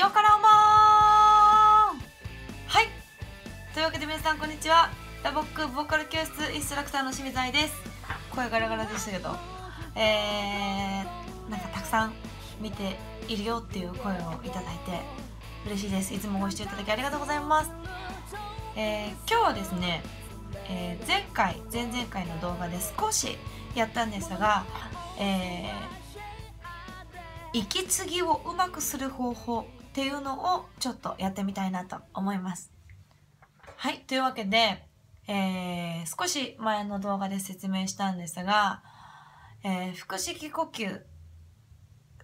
よからおもはい。というわけで皆さんこんにちは。ラボックボーカル教室インストラクターの清水愛です。声ガラガラでしたけど。えー、なんかたくさん見ているよっていう声をいただいて嬉しいです。いつもご視聴いただきありがとうございます。えー、今日はですね、えー、前回前々回の動画で少しやったんですが、えー、息継ぎをうまくする方法っていうのをちょっとやってみたいなと思います。はい。というわけで、えー、少し前の動画で説明したんですが、えー、腹式呼吸、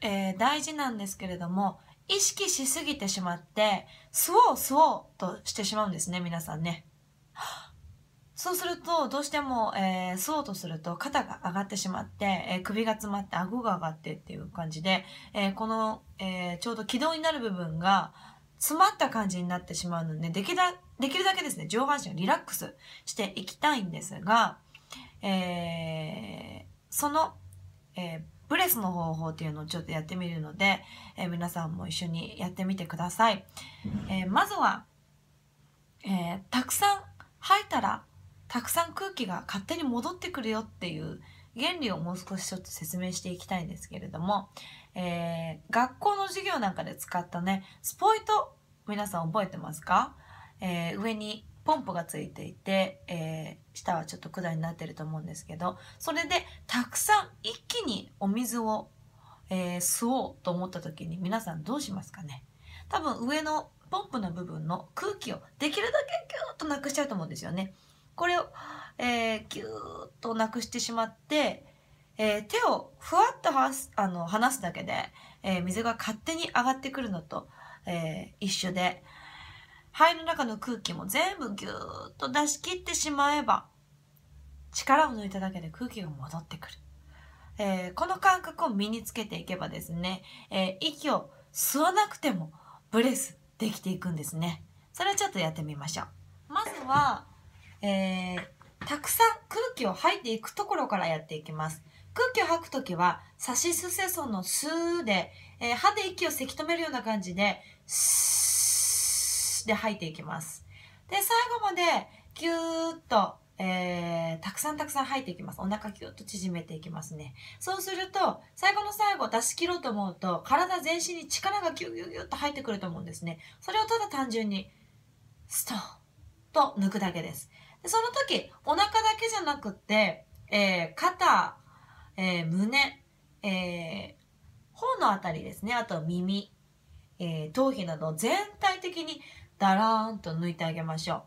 えー、大事なんですけれども、意識しすぎてしまって、吸おう吸おうとしてしまうんですね、皆さんね。そうすると、どうしても、えー、吸おうとすると肩が上がってしまって、えー、首が詰まって顎が上がってっていう感じで、えー、この、えちょうど軌道になる部分が詰まった感じになってしまうので、できだ、できるだけですね、上半身をリラックスしていきたいんですが、えその、えブレスの方法っていうのをちょっとやってみるので、え皆さんも一緒にやってみてください。えまずは、えたくさん吐いたらたくさん空気が勝手に戻ってくるよっていう原理をもう少しちょっと説明していきたいんですけれども、えー、学校の授業なんかで使ったね、スポイト、皆さん覚えてますか、えー、上にポンプがついていて、えー、下はちょっと管になってると思うんですけど、それでたくさん一気にお水を、えー、吸おうと思った時に皆さんどうしますかね？多分上のポンプの部分の空気をできるだけギューッとなくしちゃうと思うんですよね。これを、えー、ぎゅーっとなくしてしまって、えー、手をふわっとはすあの離すだけで、えー、水が勝手に上がってくるのと、えー、一緒で、肺の中の空気も全部ぎゅーっと出し切ってしまえば、力を抜いただけで空気が戻ってくる。えー、この感覚を身につけていけばですね、え、息を吸わなくてもブレスできていくんですね。それをちょっとやってみましょう。まずは、えー、たくさん空気を吐いていくところからやっていきます。空気を吐くときは、サシスセソのスーで、えー、歯で息をせき止めるような感じで、スーで吐いていきます。で、最後までぎゅーっと、えー、たくさんたくさん吐いていきます。お腹ぎゅっと縮めていきますね。そうすると、最後の最後出し切ろうと思うと、体全身に力がぎゅぎゅぎゅっと入ってくると思うんですね。それをただ単純に、ストンと抜くだけです。その時、お腹だけじゃなくて、えー、肩、えー、胸、えー、頬のあたりですね。あと耳、えー、頭皮など全体的にダラーンと抜いてあげましょ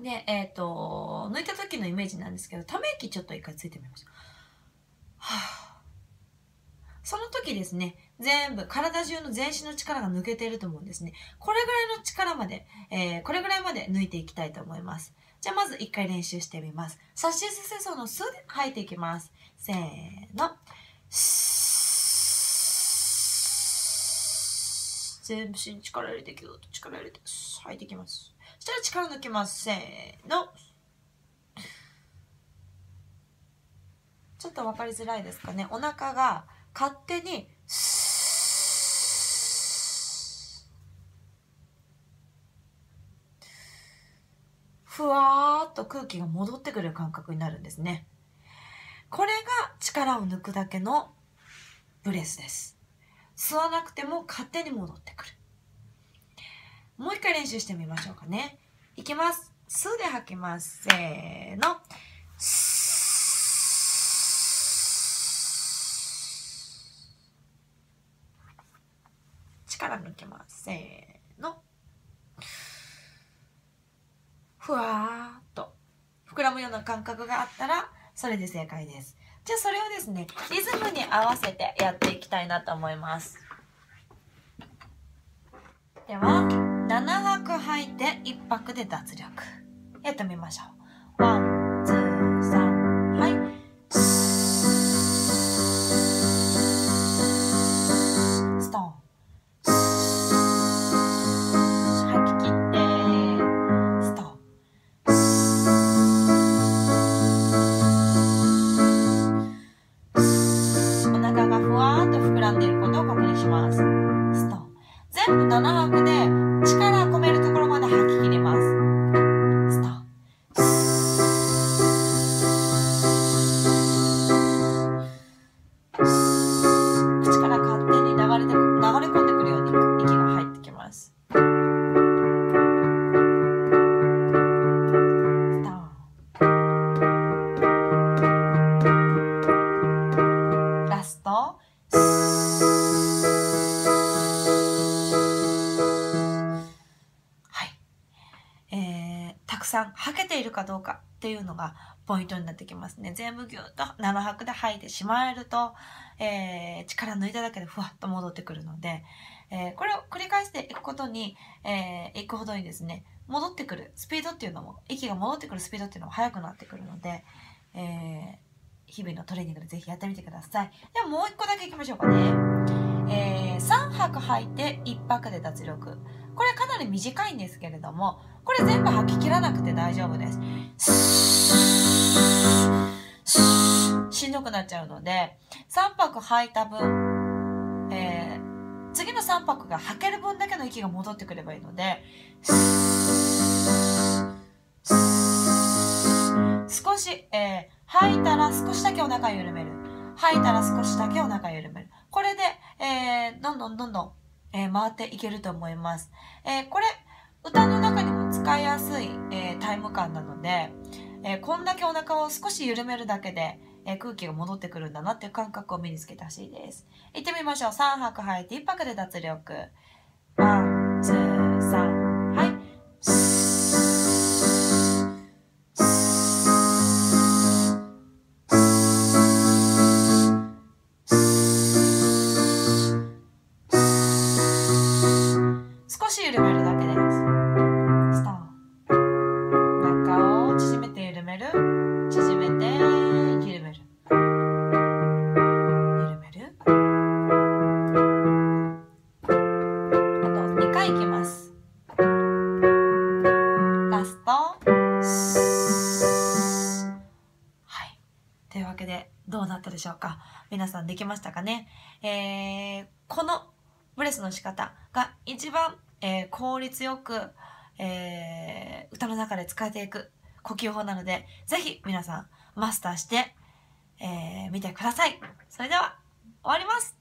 う。で、えっ、ー、と、抜いた時のイメージなんですけど、ため息ちょっと一回ついてみましょう。はぁその時ですね、全部、体中の全身の力が抜けていると思うんですね。これぐらいの力まで、えー、これぐらいまで抜いていきたいと思います。じゃあまず一回練習してみます。サシスセソのスで吐いていきます。せーの。全身力入れてぎゅーっと力入れて吐いていきます。そしたら力抜きます。せーの。ちょっとわかりづらいですかね。お腹が勝手にふわーっと空気が戻ってくる感覚になるんですね。これが力を抜くだけのブレスです。吸わなくても勝手に戻ってくる。もう一回練習してみましょうかね。いきます。吸で吐きます。せーの。ら抜けますせーの。ふわーっと。膨らむような感覚があったらそれで正解です。じゃあそれをですねリズムに合わせてやっていきたいなと思います。では7拍吐いて1拍で脱力。やってみましょう。1くさん吐けているかどうかっていうのがポイントになってきますね。全部ぎゅっと7拍で吐いてしまえると、えー、力抜いただけでふわっと戻ってくるので、えー、これを繰り返していくことに、えー、いくほどにですね、戻ってくるスピードっていうのも、息が戻ってくるスピードっていうのも速くなってくるので、えー、日々のトレーニングでぜひやってみてください。ではもう一個だけいきましょうかね。えー、3拍吐いて1拍で脱力。これかなり短いんですけれども、これ全部吐き切らなくて大丈夫です。しんどくなっちゃうので、3拍吐いた分、えー、次の3拍が吐ける分だけの息が戻ってくればいいので、少し、えー、吐いたら少しだけお腹緩める。吐いたら少しだけお腹緩める。これで、えー、どんどんどんどんえー、回っていけると思います。えー、これ、歌の中にも使いやすい、え、タイム感なので、えこんだけお腹を少し緩めるだけで、え空気が戻ってくるんだなっていう感覚を身につけてほしいです。行ってみましょう。3拍吐いて1拍で脱力。少し緩めるだけです。スタート中を縮めて緩める。縮めて緩める。緩める。あと2回いきます。ラスト。はい。というわけでどうなったでしょうか。皆さんできましたかね。えー、このブレスの仕方が一番えー、効率よく、えー、歌の中で使えていく呼吸法なので、ぜひ皆さんマスターして、えー、見てください。それでは、終わります